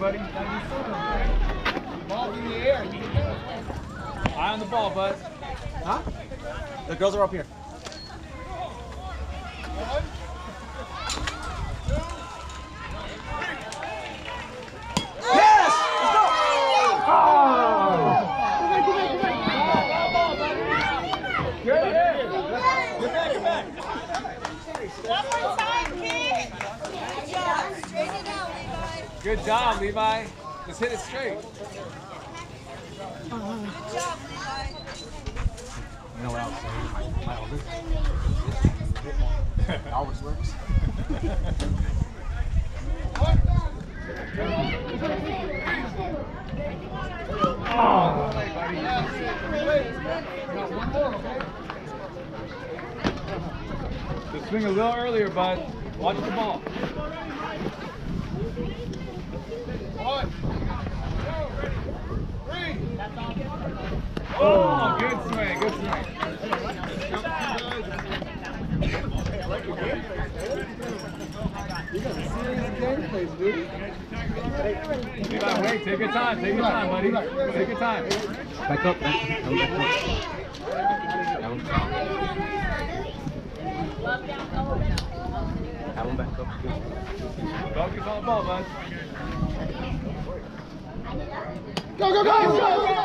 buddy. Ball in the air. Eye on the ball, bud. Huh? The girls are up here. Yes! Let's go! Good hit. Get back, get back. One more time, kid. Good job. Straighten it out, Levi. Good job, Levi. Just hit it straight. Good job, Levi. You know what I was saying? My oldest. It always works. Just swing a little earlier, bud. Watch the ball. One. Two. Three. Oh, good swing, good swing. Take your time, take your time, buddy. Take your time. Back up, back, that one back up. That one back up. Focus on the ball, bud. Go, go, go, go!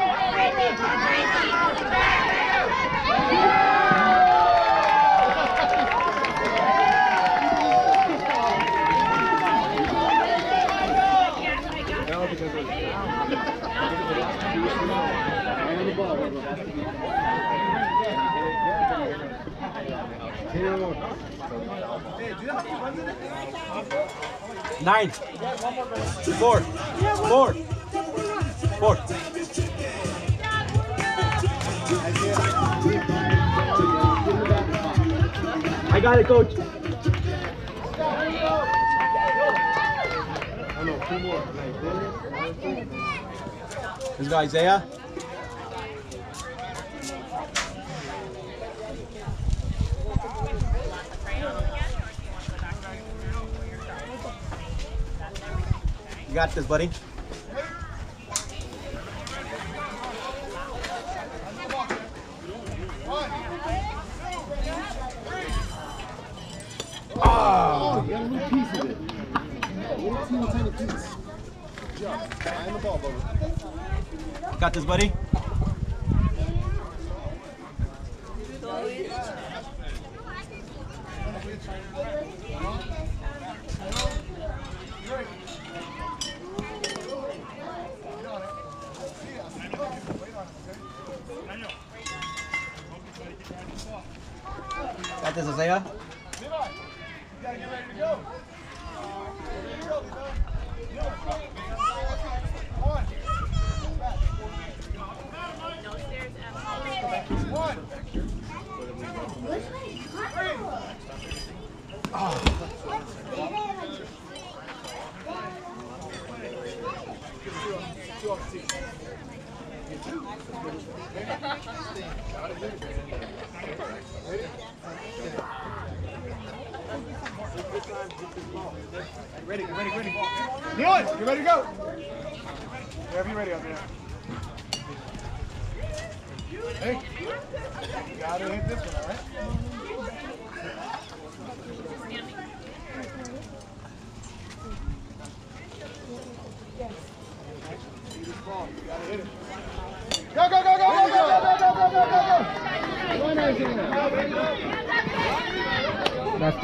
Nine. Four. Four. Four. Got it, coach. This guy Isaiah. You got this, buddy. Oh, you got a little piece of it. Little teeny. The ball, got this, buddy. Got this, Isaiah. You gotta get ready to go. Ready to go, Levi. One. One. Two off the tee. Ready, get ready, get ready. Neil, get ready to go. Wherever you're ready out there. Hey, you gotta hit this one, all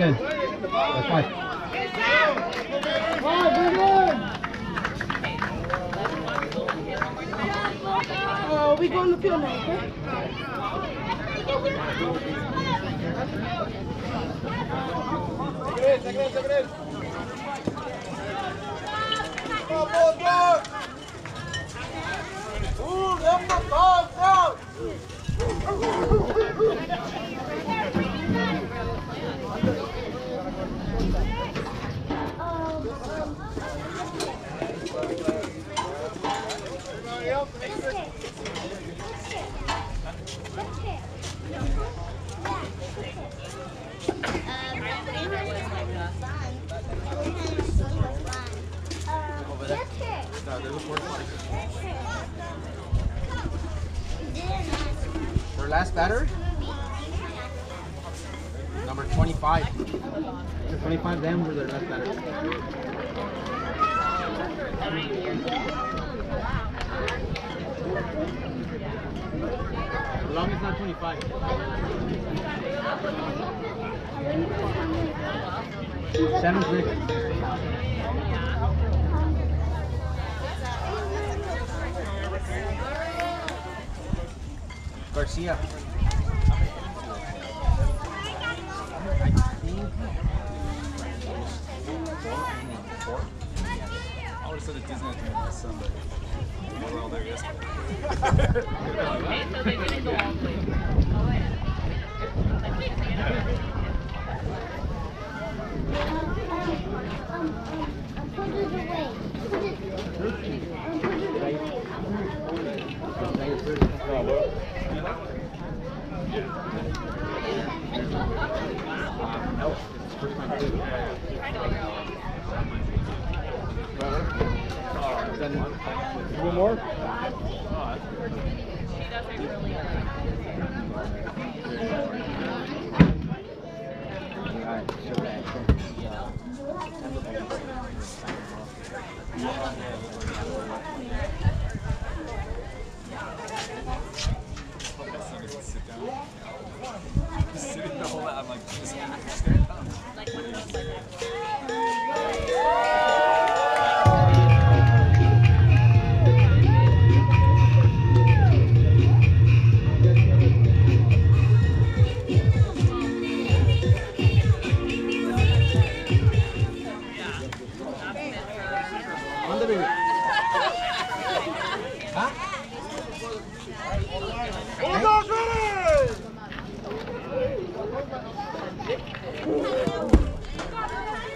10. That's uh, we go on the field now, okay? Take it in, take it in. Ooh, them the dogs out! Their last batter? Number 25. 25 them were their last batter. As long as it's not 25. Seven's Rick. Garcia. I would have said a Disney thing this Sunday. We were all there yesterday. One more? Sunday, just sit down. Just sitting the whole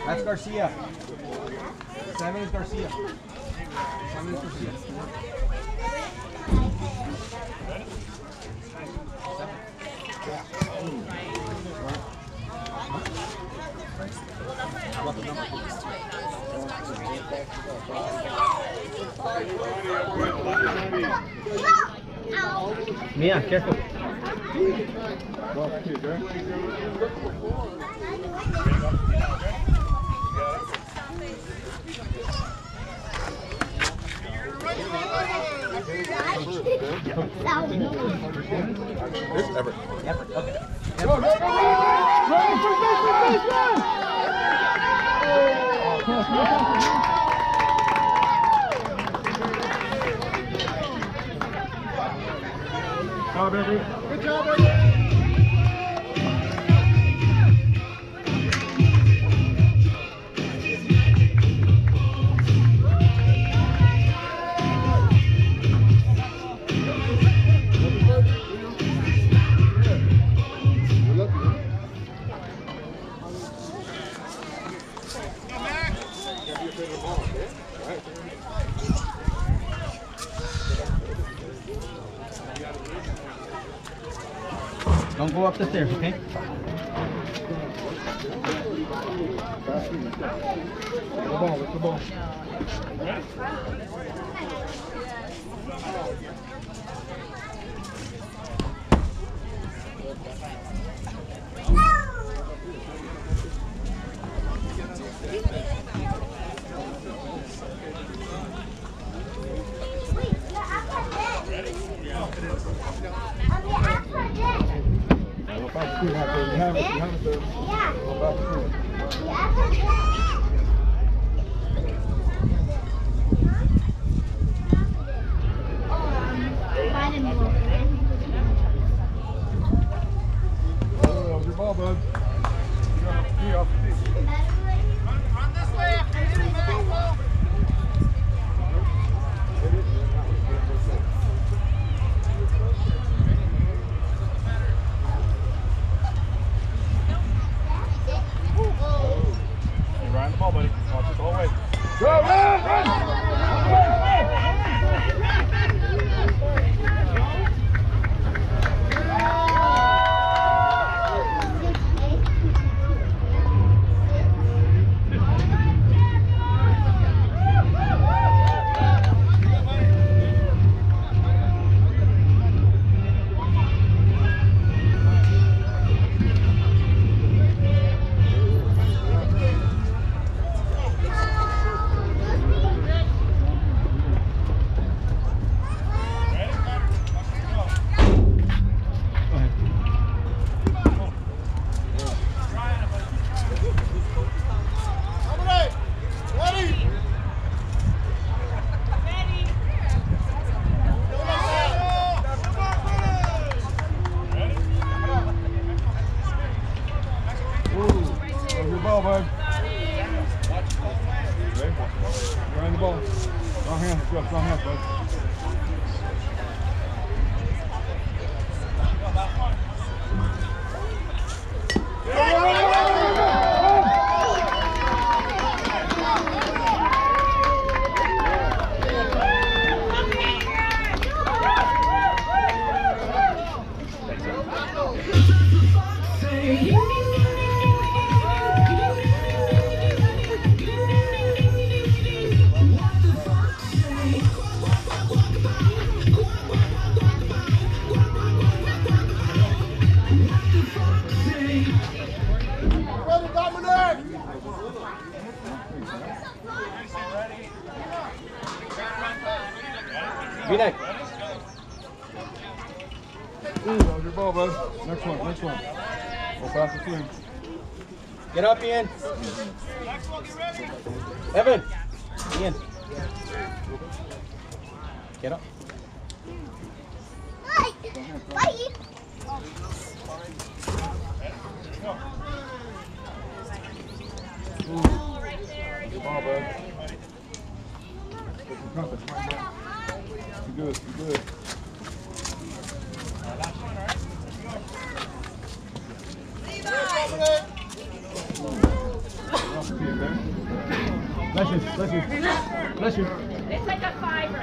That's Garcia. Seven is Garcia. Seven is Garcia. Mia, careful. Effort. Okay. Good job, baby. Up the stairs, okay? The ball, the ball. We're about to see how they have it. Behind the We're about to see. Oh, your ball, bud. Run! Next one, next one. Go fast and swing. Get up, Ian. Evan. Ian. Get up. Good ball, bud. Get some compass. Good, good. Off the tee, okay? Bless you, bless you. Bless you. It's like a fiver.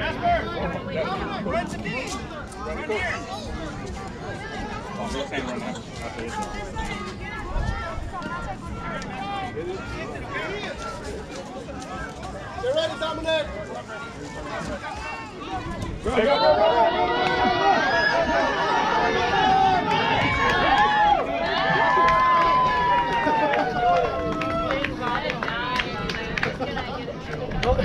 Get ready, Dominic! Go, go, go, go, go. Go,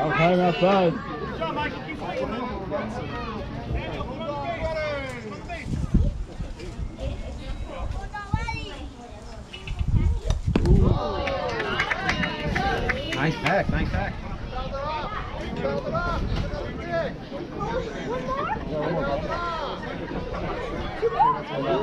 Outside, outside. Nice pack, nice pack. Eight.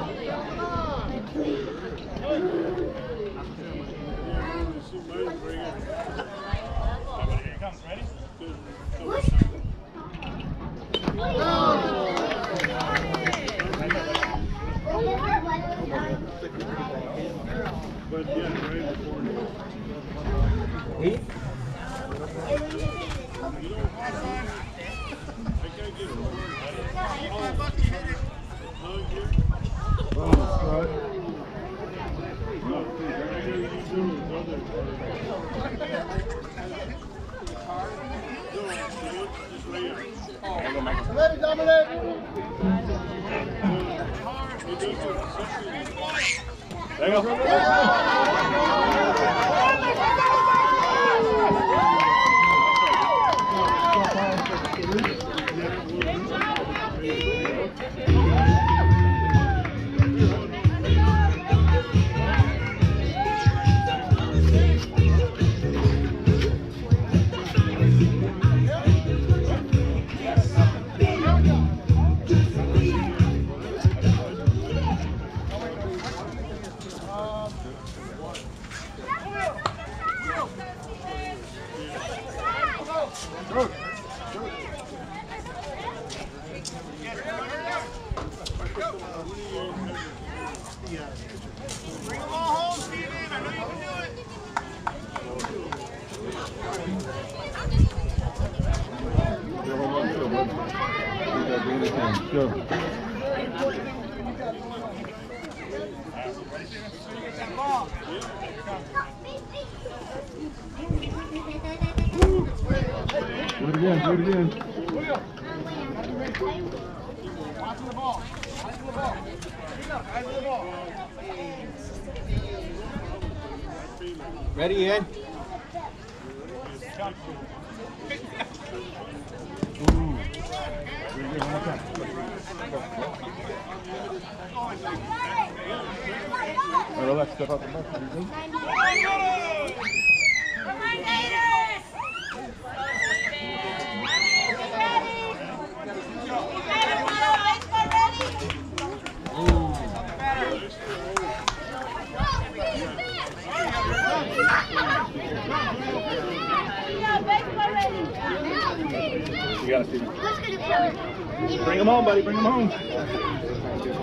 Oh, strike. Ready, Dominic! Do it again, do it again. Ready, Ian? Come on, Gators! You gotta see them. Bring them home, buddy. Bring them home.